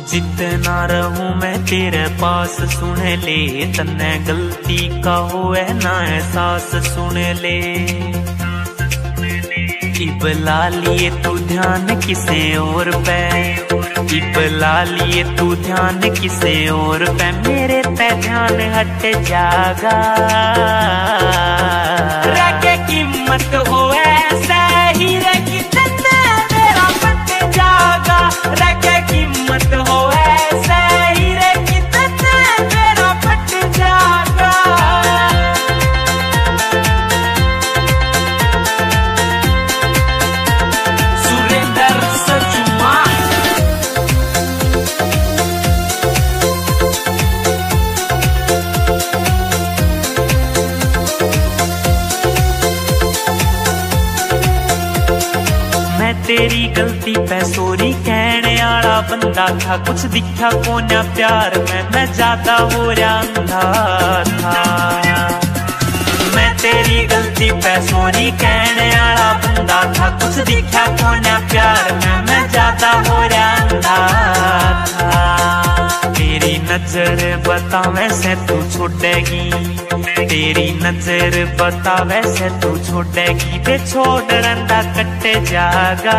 जितना रहूँ मैं तेरे पास, सुन ले, तन्ने गलती का होए ना एहसास, सुन ले। इबला लिए तू ध्यान किसे और पे? इबला लिए तू ध्यान किसे और पे? मेरे पे ध्यान हट जागा। तेरी गलती पै सोरी कहने आला बंदा था। कुछ दिखा कोन्या प्यार में? मैं ज़्यादा हो रहा था मैं तेरी गलती पै सोरी कहने नज़र बतावे वैसे तू छोड़ेगी तेरी नज़र बतावे वैसे तू छोड़ेगी छोड़ रंदा कट जागा।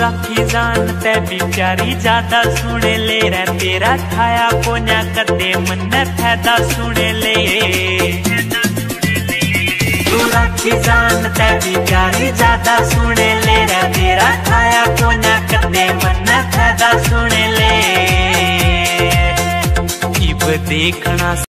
राखी जान, ते प्यारी ज़्यादा सुने ले रे, तेरा खाया कोन्या कदे मन फैदा सुने ले। तू राखी जान, ते प्यारी ज़्यादा सुने ले रे, तेरा खाया कोन्या कदे मन फैदा सुने ले। देखना